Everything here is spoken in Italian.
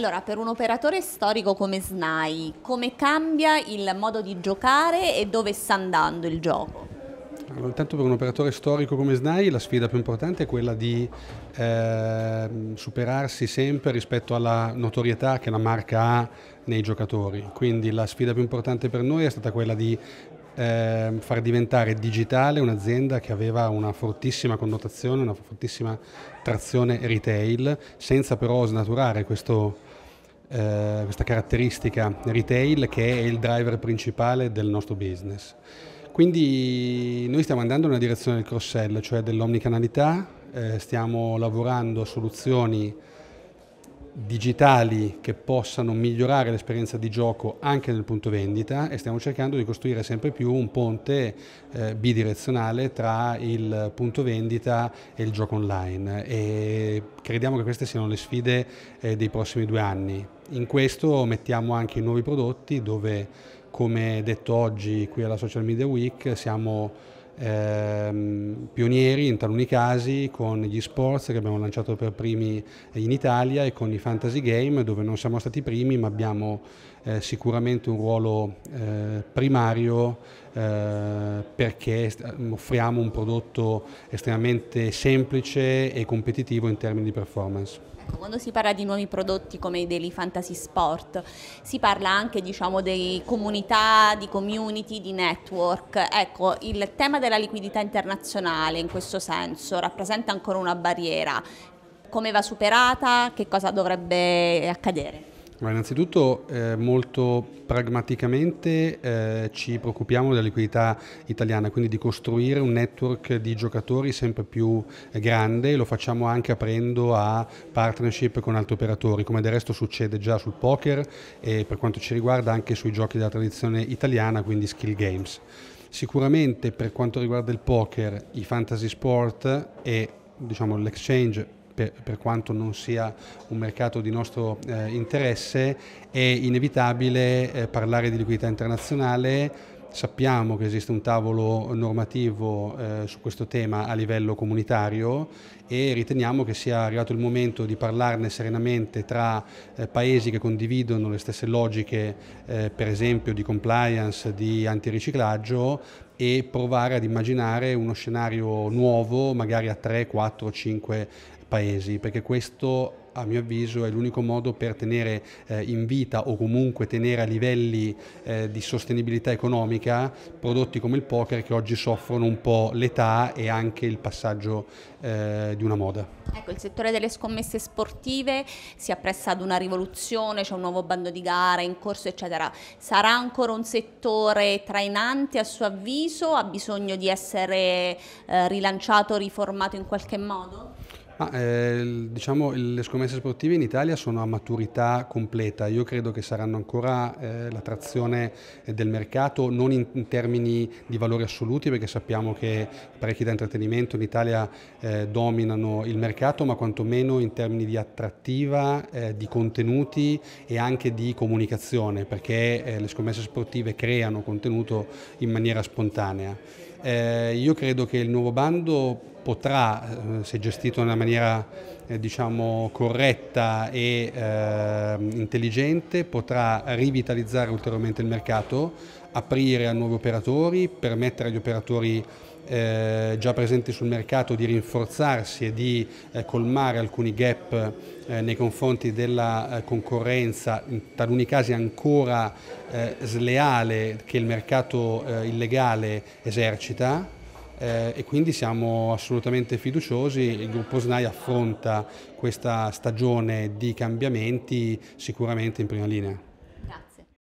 Allora, per un operatore storico come SNAI, come cambia il modo di giocare e dove sta andando il gioco? Allora, intanto per un operatore storico come SNAI la sfida più importante è quella di eh, superarsi sempre rispetto alla notorietà che la marca ha nei giocatori. Quindi la sfida più importante per noi è stata quella di eh, far diventare digitale un'azienda che aveva una fortissima connotazione, una fortissima trazione retail, senza però snaturare questo, eh, questa caratteristica retail che è il driver principale del nostro business. Quindi noi stiamo andando nella direzione del cross-sell, cioè dell'omnicanalità, eh, stiamo lavorando a soluzioni digitali che possano migliorare l'esperienza di gioco anche nel punto vendita e stiamo cercando di costruire sempre più un ponte eh, bidirezionale tra il punto vendita e il gioco online e crediamo che queste siano le sfide eh, dei prossimi due anni. In questo mettiamo anche i nuovi prodotti dove come detto oggi qui alla Social Media Week siamo ehm, pionieri in taluni casi con gli sports che abbiamo lanciato per primi in Italia e con i fantasy game dove non siamo stati primi ma abbiamo eh, sicuramente un ruolo eh, primario eh, perché offriamo un prodotto estremamente semplice e competitivo in termini di performance. Ecco, quando si parla di nuovi prodotti come i Daily Fantasy Sport, si parla anche diciamo, di comunità, di community, di network. Ecco, il tema della liquidità internazionale in questo senso rappresenta ancora una barriera. Come va superata? Che cosa dovrebbe accadere? Ma innanzitutto eh, molto pragmaticamente eh, ci preoccupiamo della liquidità italiana, quindi di costruire un network di giocatori sempre più eh, grande, lo facciamo anche aprendo a partnership con altri operatori, come del resto succede già sul poker e per quanto ci riguarda anche sui giochi della tradizione italiana, quindi skill games. Sicuramente per quanto riguarda il poker, i fantasy sport e diciamo, l'exchange per, per, quanto non sia un mercato di nostro eh, interesse, è inevitabile eh, parlare di liquidità internazionale. Sappiamo che esiste un tavolo normativo eh, su questo tema a livello comunitario e riteniamo che sia arrivato il momento di parlarne serenamente tra eh, paesi che condividono le stesse logiche, eh, per esempio di compliance, di antiriciclaggio e provare ad immaginare uno scenario nuovo, magari a 3, 4, 5 paesi, perché questo a mio avviso è l'unico modo per tenere eh, in vita o comunque tenere a livelli eh, di sostenibilità economica prodotti come il poker che oggi soffrono un po' l'età e anche il passaggio eh, di una moda. Ecco, il settore delle scommesse sportive si appresta ad una rivoluzione, c'è un nuovo bando di gara in corso, eccetera. Sarà ancora un settore trainante a suo avviso? Ha bisogno di essere eh, rilanciato, riformato in qualche modo? Ma, eh, diciamo, le scommesse sportive in Italia sono a maturità completa, io credo che saranno ancora eh, l'attrazione del mercato, non in, in, termini di valori assoluti perché sappiamo che parecchi da intrattenimento in Italia eh, dominano il mercato, ma quantomeno in termini di attrattiva, eh, di contenuti e anche di comunicazione, perché eh, le scommesse sportive creano contenuto in maniera spontanea. Eh, io credo che il nuovo bando potrà, eh, se gestito nella maniera eh, diciamo, corretta e eh, intelligente, potrà rivitalizzare ulteriormente il mercato, aprire a nuovi operatori, permettere agli operatori eh, già presenti sul mercato di rinforzarsi e di eh, colmare alcuni gap eh, nei confronti della eh, concorrenza, in taluni casi ancora eh, sleale che il mercato eh, illegale esercita e quindi siamo assolutamente fiduciosi, il gruppo SNAI affronta questa stagione di cambiamenti sicuramente in prima linea.